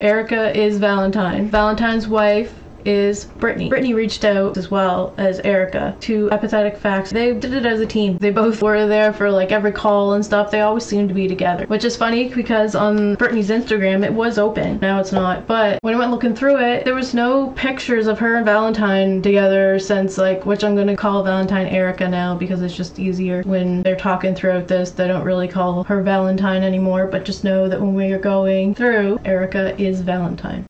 Erica is Valentine. Valentine's wife is Brittany. Brittany reached out as well as Erica to Apathetic Facts. They did it as a team. They both were there for like every call and stuff. They always seemed to be together, which is funny because on Brittany's Instagram it was open. Now it's not. But when I went looking through it, there was no pictures of her and Valentine together since like, which I'm gonna call Valentine Erica now because it's just easier when they're talking throughout this. They don't really call her Valentine anymore, but just know that when we are going through, Erica is Valentine.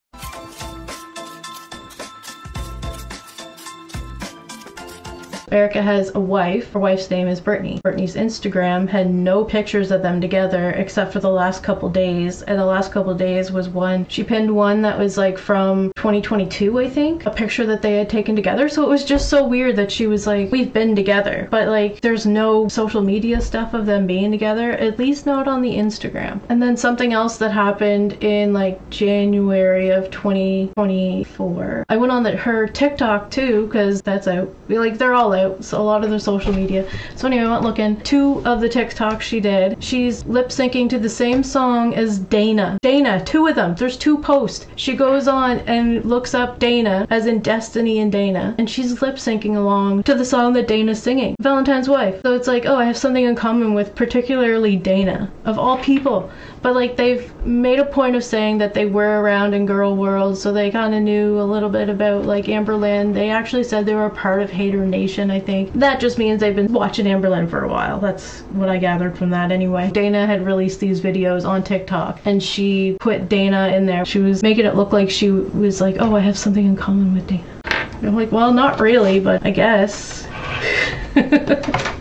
Erica has a wife. Her wife's name is Brittany. Brittany's Instagram had no pictures of them together except for the last couple days. And the last couple days was one, she pinned one that was like from 2022, I think, a picture that they had taken together. So it was just so weird that she was like, we've been together. But like, there's no social media stuff of them being together, at least not on the Instagram. And then something else that happened in like January of 2024. I went on her TikTok too, because that's out. Like, they're all out, so a lot of their social media. So anyway, I went looking. Two of the TikToks she did, she's lip syncing to the same song as Dana. Dana, two of them. There's two posts. She goes on and looks up Dana, as in Destiny and Dana, and she's lip syncing along to the song that Dana's singing, Valentine's wife. So it's like, oh, I have something in common with particularly Dana, of all people. But like they've made a point of saying that they were around in Girl World, so they kind of knew a little bit about like Amberlynn. They actually said they were a part of Hater Nation, I think. That just means they've been watching Amberlynn for a while. That's what I gathered from that anyway. Dana had released these videos on TikTok and she put Dana in there. She was making it look like she was like, oh, I have something in common with Dana. I'm like, well, not really, but I guess.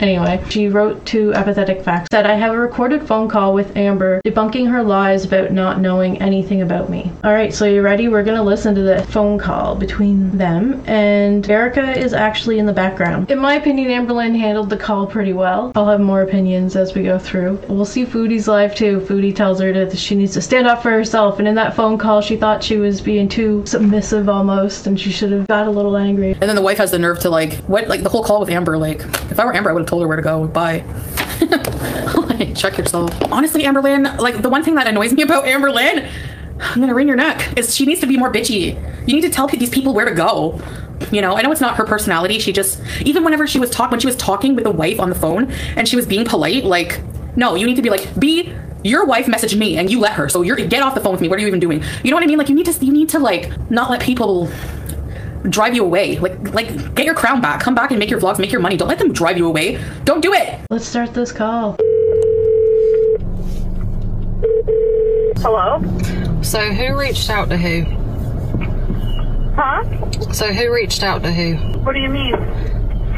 anyway, she wrote to Apathetic Facts that I have a recorded phone call with Amber debunking her lies about not knowing anything about me. Alright, so you ready? We're gonna listen to the phone call between them, and Erica is actually in the background. In my opinion, Amberlynn handled the call pretty well. I'll have more opinions as we go through. We'll see Foodie's live too. Foodie tells her that she needs to stand up for herself, and in that phone call, she thought she was being too submissive almost, and she should have got a little angry. And then the wife has the nerve to like, what, like the whole call with Amber, like, if I were Amber, I would have told her where to go. Bye. like, check yourself. Honestly, Amberlynn, like the one thing that annoys me about Amberlynn, I'm gonna wring your neck, is she needs to be more bitchy. You need to tell these people where to go. You know, I know it's not her personality. She just, even whenever she was talk, when she was talking with the wife on the phone and she was being polite, like, no, you need to be like, be your wife messaged me and you let her so you're get off the phone with me what are you even doing you know what i mean like you need to you need to like not let people drive you away. Like, like get your crown back. Come back and make your vlogs, make your money. Don't let them drive you away. Don't do it. Let's start this call. Hello? So who reached out to who? Huh? So who reached out to who? What do you mean?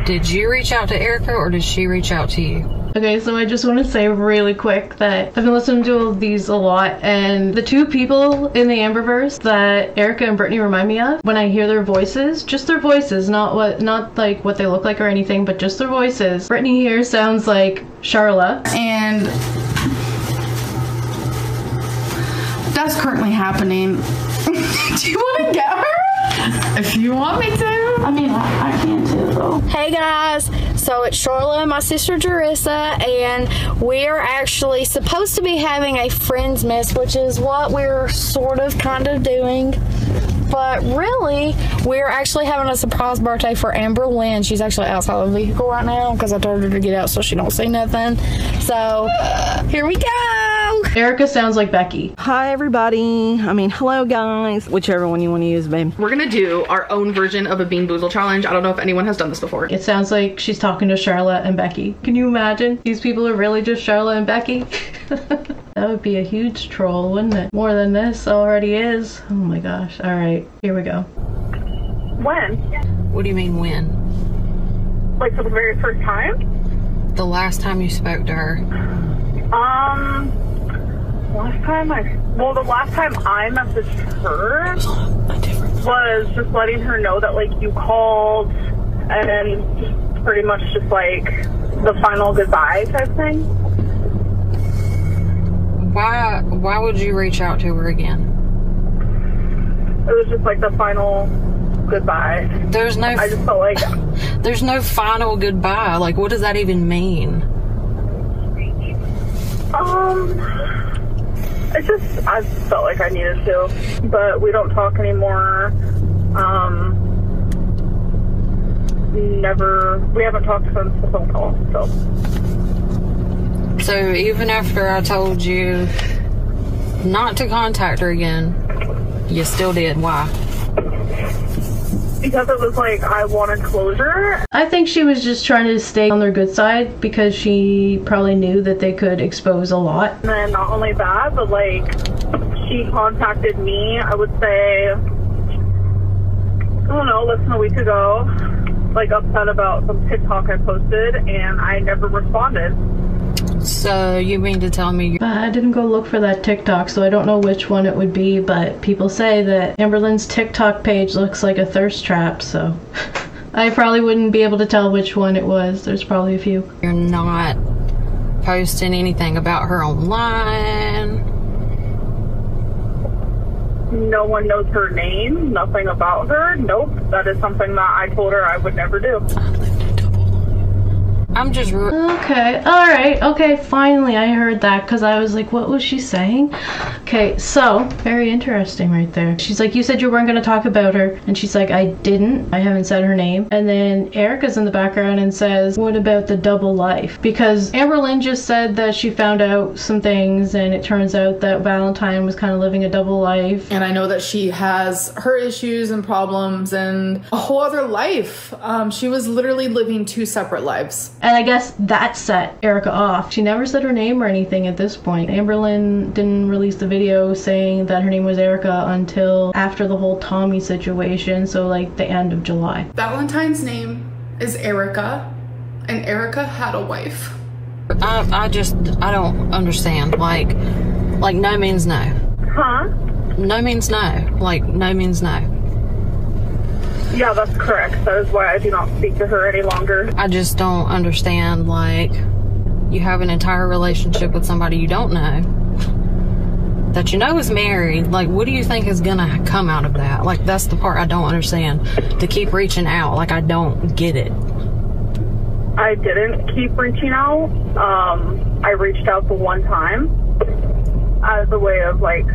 Did you reach out to Erica or did she reach out to you? Okay, so I just want to say really quick that I've been listening to all these a lot, and the two people in the Amberverse that Erica and Brittany remind me of, when I hear their voices, just their voices, not what, not like what they look like or anything, but just their voices. Brittany here sounds like Charla, and that's currently happening. Do you want to get her? If you want me to. I mean, I, I can too, though. Hey guys, so it's Charlotte and my sister Jarissa, and we're actually supposed to be having a friends miss, which is what we're sort of kind of doing. But really, we're actually having a surprise birthday for Amberlynn. She's actually outside of the vehicle right now because I told her to get out so she don't see nothing. So here we go. Erica sounds like Becky. Hi, everybody. I mean, hello, guys. Whichever one you want to use, babe. We're gonna do our own version of a Bean Boozle challenge. I don't know if anyone has done this before. It sounds like she's talking to Charlotte and Becky. Can you imagine? These people are really just Charlotte and Becky? that would be a huge troll, wouldn't it? More than this already is. Oh my gosh. All right, here we go. When? What do you mean when? Like for the very first time? The last time you spoke to her. Um, last time I, well, the last time I messaged her was just letting her know that like you called and then pretty much just like the final goodbye type thing. Why why would you reach out to her again? It was just like the final goodbye. There's no I just felt like there's no final goodbye. Like what does that even mean? Um, It's just I felt like I needed to, but we don't talk anymore. Um, never. We haven't talked since the phone call. So So even after I told you not to contact her again, you still did. Why? Because it was like I wanted closure. I think she was just trying to stay on their good side because she probably knew that they could expose a lot. And then not only that, but like she contacted me. I would say I don't know, less than a week ago. Like upset about some TikTok I posted, and I never responded. So you mean to tell me But I didn't go look for that TikTok, so I don't know which one it would be. But people say that Amberlynn's TikTok page looks like a thirst trap, so I probably wouldn't be able to tell which one it was. There's probably a few. you're not posting anything about her online? No one knows her name, nothing about her. Nope, that is something that I told her I would never do. I'm just re- Okay, alright, okay, finally I heard that because I was like, what was she saying? Okay, so, very interesting right there. She's like, you said you weren't going to talk about her. And she's like, I didn't. I haven't said her name. And then Erica's in the background and says, what about the double life? Because Amberlynn just said that she found out some things and it turns out that Valentine was kind of living a double life. And I know that she has her issues and problems and a whole other life. Um, she was literally living two separate lives. And I guess that set Erica off. She never said her name or anything at this point. Amberlynn didn't release the video saying that her name was Erica until after the whole Tommy situation, so like the end of July. Valentine's name is Erica, and Erica had a wife. I, I just I don't understand. Like like no means no. Huh? No means no. Like no means no. Yeah, that's correct. That is why I do not speak to her any longer. I just don't understand like you have an entire relationship with somebody you don't know that you know is married. Like what do you think is gonna come out of that? Like that's the part I don't understand. To keep reaching out, like I don't get it. I didn't keep reaching out. Um, I reached out the one time as a way of like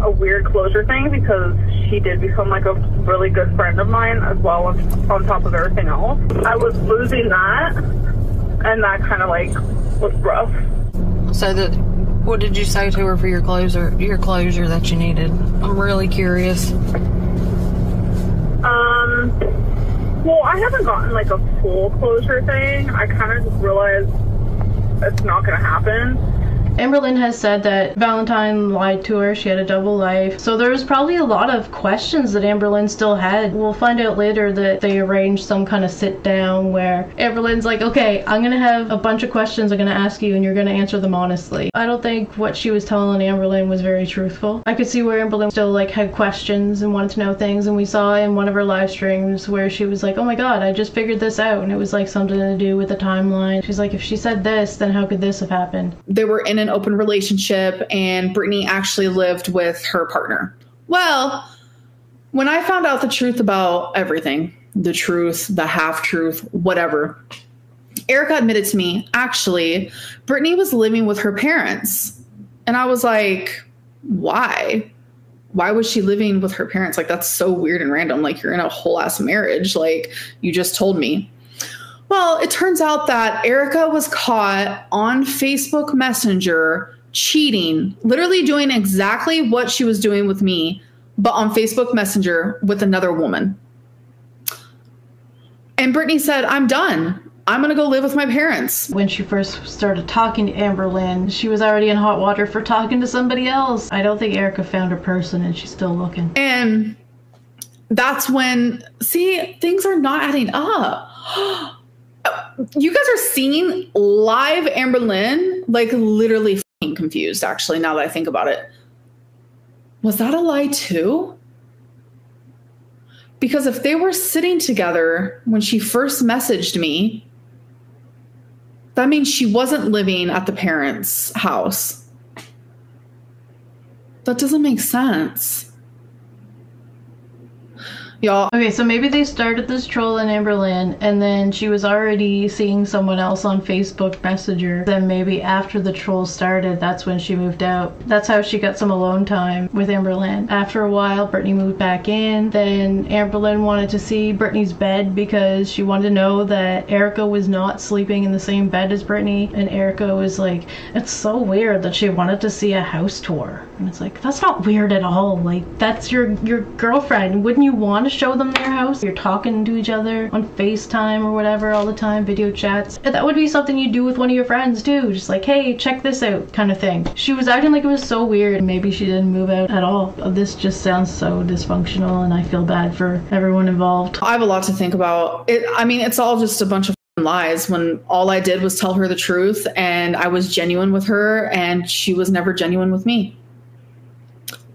a weird closure thing because she did become like a really good friend of mine as well on, on top of everything else. I was losing that and that kind of like was rough. So that what did you say to her for your closure your closure that you needed? I'm really curious. Um, well, I haven't gotten like a full closure thing. I kind of just realized it's not going to happen. Amberlynn has said that Valentine lied to her. She had a double life. So there was probably a lot of questions that Amberlynn still had. We'll find out later that they arranged some kind of sit down where Amberlynn's like, okay, I'm to have a bunch of questions I'm to ask you and you're to answer them honestly. I don't think what she was telling Amberlynn was very truthful. I could see where Amberlynn still like had questions and wanted to know things. And we saw in one of her live streams where she was like, oh my God, I just figured this out. And it was like something to do with the timeline. She's like, if she said this, then how could this have happened? They were in an open relationship, and Brittany actually lived with her partner. Well, when I found out the truth about everything the truth, the half truth, whatever Erica admitted to me, actually, Brittany was living with her parents. And I was like, why? Why was she living with her parents? Like, that's so weird and random. Like, you're in a whole ass marriage. Like, you just told me. Well, it turns out that Erica was caught on Facebook Messenger cheating, literally doing exactly what she was doing with me, but on Facebook Messenger with another woman. And Brittany said, I'm done. I'm going to go live with my parents. when she first started talking to Amberlynn, she was already in hot water for talking to somebody else. I don't think Erica found her person and she's still looking. And that's when, see, things are not adding up. You guys are seeing live Amberlynn, like literally confused, actually, now that I think about it. Was that a lie too? Because if they were sitting together when she first messaged me, that means she wasn't living at the parents' house. That doesn't make sense. Y'all, Okay, so maybe they started this troll in Amberlynn and then she was already seeing someone else on Facebook Messenger. Then maybe after the troll started, that's when she moved out. That's how she got some alone time with Amberlynn. After a while, Brittany moved back in. Then Amberlynn wanted to see Brittany's bed because she wanted to know that Erica was not sleeping in the same bed as Brittany. And Erica was like, it's so weird that she wanted to see a house tour. And it's like, that's not weird at all. Like, that's your your girlfriend. Wouldn't you want to show them their house? You're talking to each other on FaceTime or whatever all the time, video chats. That would be something you do with one of your friends too. Just like, hey, check this out kind of thing. She was acting like it was so weird. Maybe she didn't move out at all. Uh, this just sounds so dysfunctional and I feel bad for everyone involved. I have a lot to think about. It, I mean, it's all just a bunch of lies when all I did was tell her the truth and I was genuine with her and she was never genuine with me.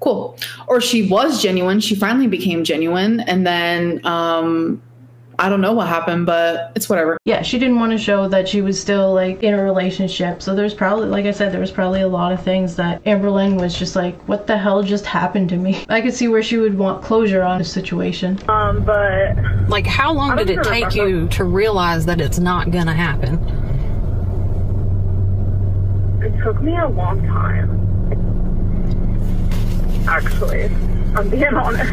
Cool. Or she was genuine. She finally became genuine. And then um, I don't know what happened, but it's whatever. Yeah, she didn't want to show that she was still like in a relationship. So there's probably, like I said, there was probably a lot of things that Amberlynn was just like, what the hell just happened to me? I could see where she would want closure on the situation. Um, but Like, how long did it take you to realize that it's not gonna happen? it took me a long time. Actually, I'm being honest.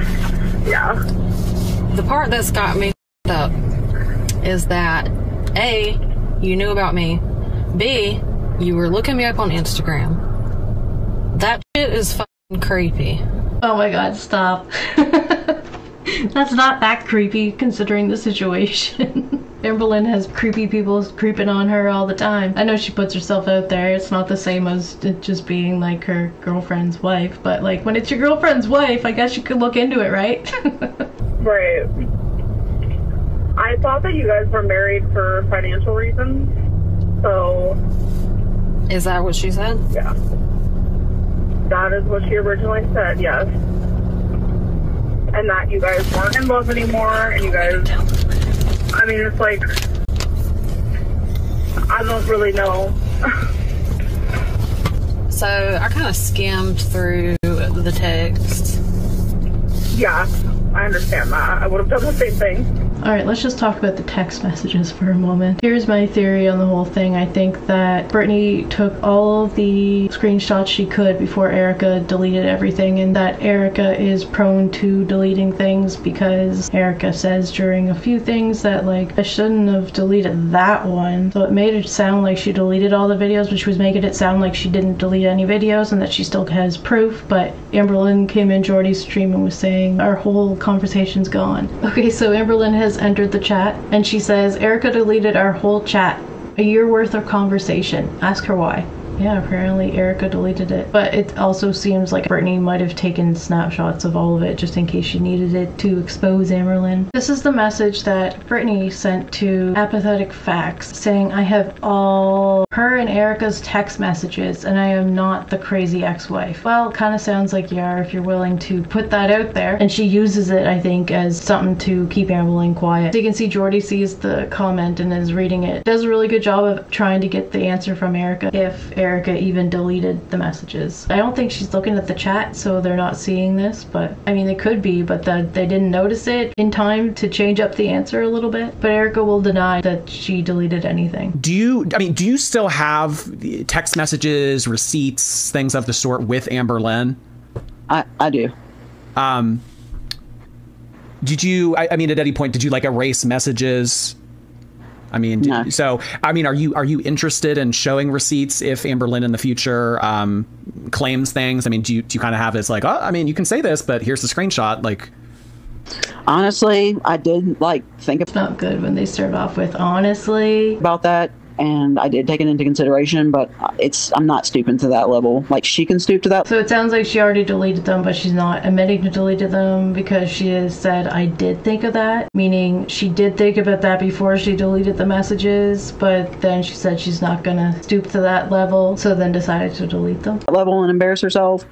Yeah. The part that's got me up is that A, you knew about me. B, you were looking me up on Instagram. That shit is fucking creepy. Oh my god, stop. That's not that creepy considering the situation. Amberlynn has creepy people creeping on her all the time. I know she puts herself out there. It's not the same as it just being like her girlfriend's wife, but like when it's your girlfriend's wife, I guess you could look into it, right? Right. I thought that you guys were married for financial reasons. So, Is that what she said? yeah. That is what she originally said, yes. And that you guys weren't in love anymore, and you guys. I mean, it's like. I don't really know. So I kind of skimmed through the text. Yeah, I understand that. I would have done the same thing. Alright, let's just talk about the text messages for a moment. Here's my theory on the whole thing. I think that Brittany took all of the screenshots she could before Erica deleted everything, and that Erica is prone to deleting things because Erica says during a few things that, like, I shouldn't have deleted that one. So it made it sound like she deleted all the videos, but she was making it sound like she didn't delete any videos and that she still has proof. But Amberlynn came in Jordy's stream and was saying, Our whole conversation's gone. Okay, so Amberlynn has entered the chat and she says, Erica deleted our whole chat. A year worth of conversation. Ask her why. Yeah, apparently Erica deleted it. But it also seems like Brittany might have taken snapshots of all of it just in case she needed it to expose Amberlynn. This is the message that Brittany sent to Apathetic Facts saying, I have all her and Erica's text messages and I am not the crazy ex-wife. Well, kind of sounds like you are if you're willing to put that out there. And she uses it, I think, as something to keep Amberlynn quiet. So you can see Jordy sees the comment and is reading it. Does a really good job of trying to get the answer from Erica if Erica even deleted the messages. I don't think she's looking at the chat, so they're not seeing this, but I mean, they could be, but that they didn't notice it in time to change up the answer a little bit. But Erica will deny that she deleted anything. Do you? I mean, do you still have text messages, receipts, things of the sort with Amberlynn? I, I do. Um, did you? I, I mean, at any point, did you like erase messages? I mean, No. so I mean, are you are you interested in showing receipts if Amberlynn in the future um, claims things? I mean, do you do you kind of have this like, oh, I mean, you can say this, but here's the screenshot. Like, Honestly, I did like think It's not good when they start off with honestly. about that, and I did take it into consideration. But it's I'm not stooping to that level. Like she can stoop to that. So it sounds like she already deleted them, but she's not admitting to deleted them because she has said, I did think of that. Meaning she did think about that before she deleted the messages, but then she said she's not gonna stoop to that level, so then decided to delete them. level and embarrass herself,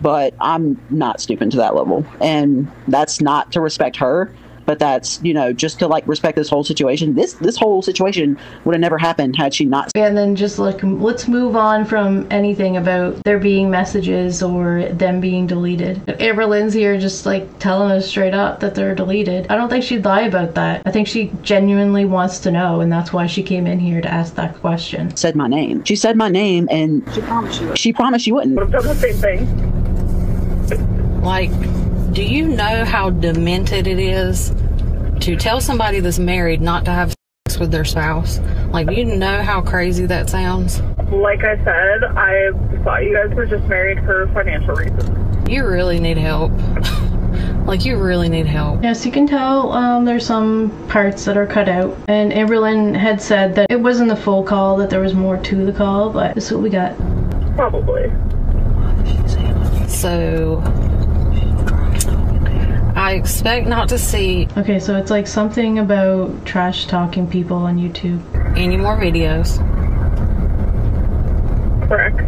but I'm not stooping to that level. And that's not to respect her. But that's you know just to like respect this whole situation. This this whole situation would have never happened had she not. And then just like let's move on from anything about there being messages or them being deleted. Amber Lindsay here just like telling us straight up that they're deleted. I don't think she'd lie about that. I think she genuinely wants to know, and that's why she came in here to ask that question. Said my name. She said my name, and she promised you. She promised she wouldn't. I've done the same thing. Like, do you know how demented it is to tell somebody that's married not to have sex with their spouse? Like, do you know how crazy that sounds? Like I said, I thought you guys were just married for financial reasons. You really need help. like, you really need help. Yes, you can tell um, there's some parts that are cut out. And Amberlynn had said that it wasn't the full call, that there was more to the call, but this is what we got. Probably. So, I expect not to see Okay, so it's like something about trash talking people on YouTube. any more videos. Correct.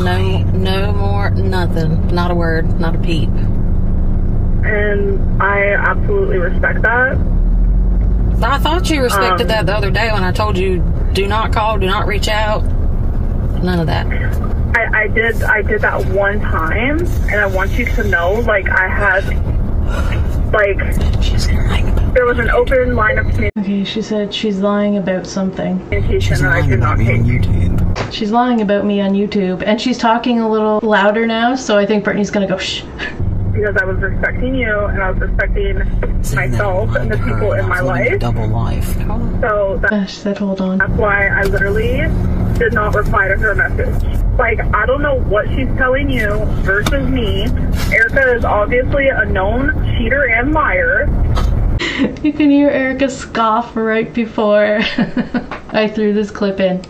No, no more, nothing. Not a word, not a peep. And I absolutely respect that. I thought you respected Um, that the other day when I told you do not call, do not reach out. None of that. I, I did I did that one time and I want you to know like I had like there was an open line of Okay, she said she's lying about something. communication that I did not take. She's lying about me on YouTube, and she's talking a little louder now, so I think Brittany's gonna go shh. because I was respecting you and I was respecting myself and the people in my life. Double life. So that, Uh, she said, hold on. that's why I literally did not reply to her message. Like, I don't know what she's telling you versus me. Erica is obviously a known cheater and liar. You can hear Erica scoff right before I threw this clip in.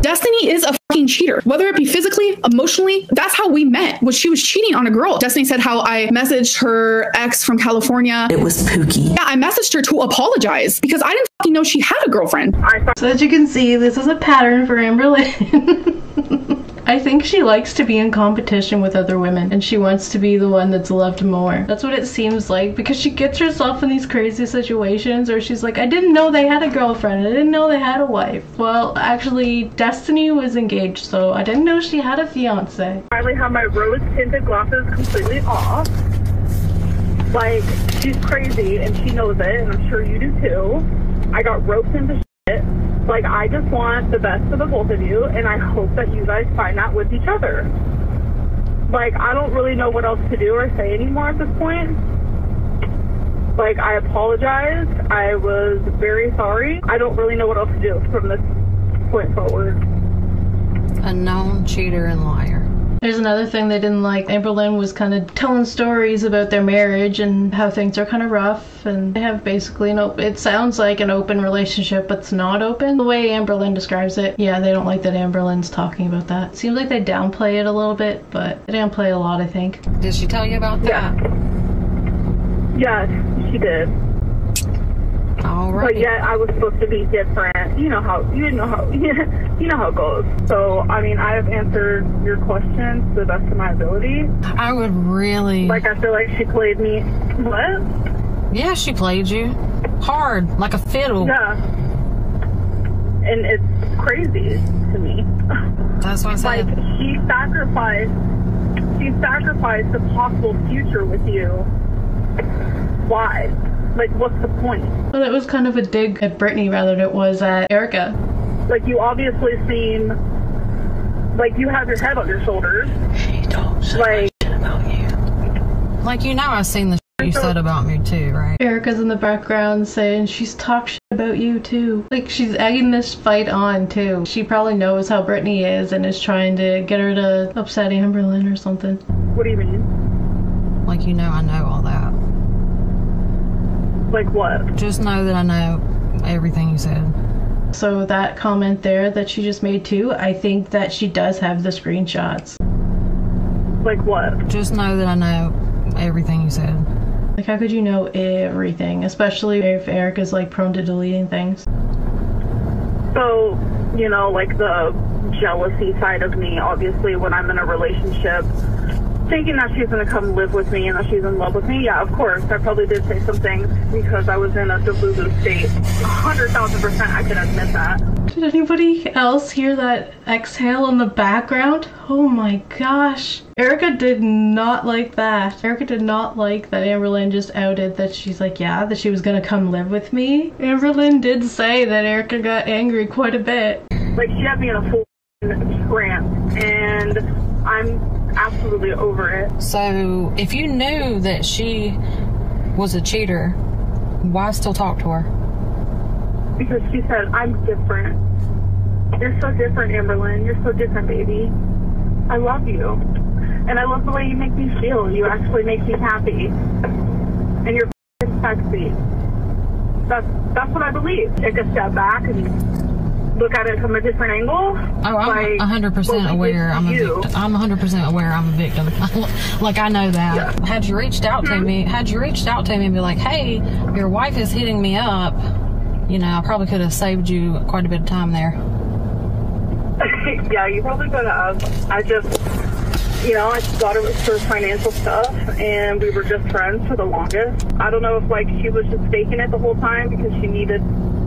Destiny is a fucking cheater, whether it be physically, emotionally. That's how we met. When she was cheating on a girl. Destiny said how I messaged her ex from California. It was Pookie. Yeah, I messaged her to apologize because I didn't fucking know she had a girlfriend. So as you can see, this is a pattern for Amberlynn. I think she likes to be in competition with other women and she wants to be the one that's loved more. That's what it seems like because she gets herself in these crazy situations where she's like, I didn't know they had a girlfriend. I didn't know they had a wife. Well, actually, Destiny was engaged, so I didn't know she had a fiance. I finally have my rose tinted glasses completely off. Like, she's crazy and she knows it, and I'm sure you do too. I got roped into. Like, I just want the best for the both of you, and I hope that you guys find that with each other. Like, I don't really know what else to do or say anymore at this point. Like, I apologize. I was very sorry. I don't really know what else to do from this point forward. A known cheater and liar. There's another thing they didn't like. Amberlynn was kind of telling stories about their marriage and how things are kind of rough, and they have basically an open. It sounds like an open relationship, but it's not open. The way Amberlynn describes it, yeah, they don't like that Amberlynn's talking about that. It seems like they downplay it a little bit, but they downplay a lot, I think. Did she tell you about that? Yeah. Yes, she did. All right. But yet I was supposed to be different. You know how you know how you know how it goes. So I mean, I have answered your questions to the best of my ability. I would really. Like I feel like she played me. What? Yeah, she played you hard, like a fiddle. Yeah. And it's crazy to me. That's what I Like said. she sacrificed. She sacrificed a possible future with you. Why? Like, what's the point? Well, it was kind of a dig at Brittany rather than it was at Erica. Like, you obviously seem like you have your head on your shoulders. like, about you. Like you know, I've seen the shit you said about me too, right? Erica's in the background saying she's talked shit about you too. Like she's egging this fight on too. She probably knows how Brittany is and is trying to get her to upset Amberlynn or something. what do you mean? Like you know, I know all that. Like what? Just know that I know everything you said. So that comment there that she just made too, I think that she does have the screenshots. Like what? Just know that I know everything you said. Like how could you know everything? Especially if Erica's like prone to deleting things. So, you know, like the jealousy side of me, obviously, when I'm in a relationship, thinking that she's gonna come live with me and that she's in love with me, yeah, of course. I probably did say some things because I was in a delulu state. A hundred thousand percent I can admit that. Did anybody else hear that exhale in the background? Oh my gosh. Erica did not like that. Erica did not like that Amberlynn just outed that she's like, yeah, that she was gonna come live with me. Amberlynn did say that Erica got angry quite a bit. Like she had me in a full trance and I'm absolutely over it. So, if you knew that she was a cheater, why still talk to her? Because she said, I'm different. You're so different, Amberlynn. You're so different, baby. I love you. And I love the way you make me feel. You actually make me happy. And you're sexy. That's, that's what I believe. Take a step back and look at it from a different angle. Oh, I'm like, 100% aware. I'm a victim. I'm 100% aware. I'm a victim. like I know that. Yeah. Had you reached out to mm-hmm. me, had you reached out to me and be like, "Hey, your wife is hitting me up," you know, I probably could have saved you quite a bit of time there. yeah, you probably could have. Um, I just, you know, I thought it was for financial stuff, and we were just friends for the longest. I don't know if like she was just faking it the whole time because she needed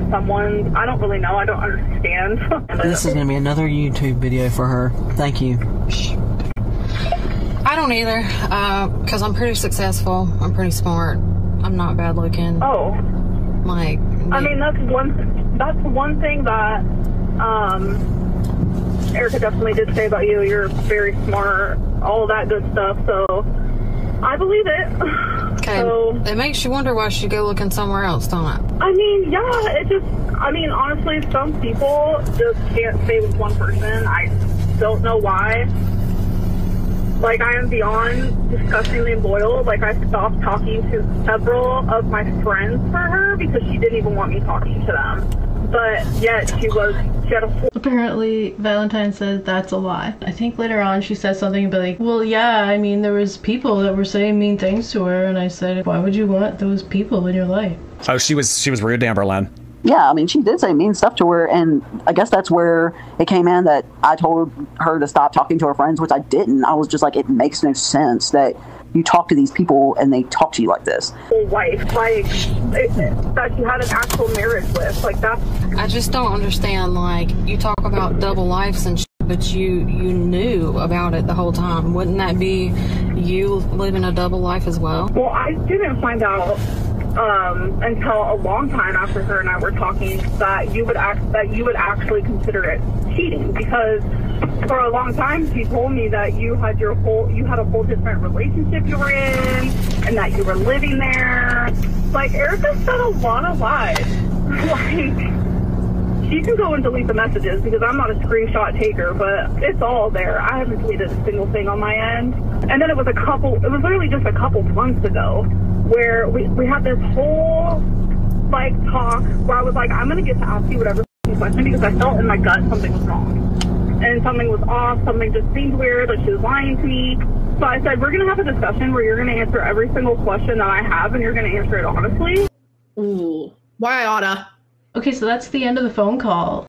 someone. I don't really know. I don't understand. This is going to be another YouTube video for her. Thank you. I don't either, because I'm pretty successful. I'm pretty smart. I'm not bad looking. oh, Like, I mean that's one. That's one thing that um, Erica definitely did say about you. You're very smart. All that good stuff. So I believe it. okay, So. it makes you wonder why she'd go looking somewhere else, don't it? I mean, yeah, it just, I mean, honestly, some people just can't stay with one person. I don't know why. Like, I am beyond disgustingly loyal. Like, I stopped talking to several of my friends for her because she didn't even want me talking to them. But yet, she was, she had a whole Apparently, Valentine says that's a lie. I think later on she says something about like, well, yeah, I mean, there was people that were saying mean things to her, and I said, why would you want those people in your life? Oh, she was she was rude to Amberlynn. Yeah, I mean, she did say mean stuff to her, and I guess that's where it came in that I told her to stop talking to her friends, which I didn't. I was just like, it makes no sense that you talk to these people and they talk to you like this. whole wife, like, it, that you had an actual marriage with. Like, that. I just don't understand. Like, you talk about double lives and shit, but you you knew about it the whole time. Wouldn't that be you living a double life as well? Well, I didn't find out um, until a long time after her and I were talking that you would act that you would actually consider it cheating because for a long time she told me that you had your whole you had a whole different relationship you were in and that you were living there. Like Erica said a lot of lies. like she can go and delete the messages because I'm not a screenshot taker, but it's all there. I haven't deleted a single thing on my end. And then it was a couple, it was literally just a couple months ago where we, we had this whole like talk where I was like, I'm going to get to ask you whatever question because I felt in my gut something was wrong. And something was off, something just seemed weird, like she was lying to me. So I said, we're going to have a discussion where you're going to answer every single question that I have and you're going to answer it honestly. Ooh, why I oughta. Okay, so that's the end of the phone call.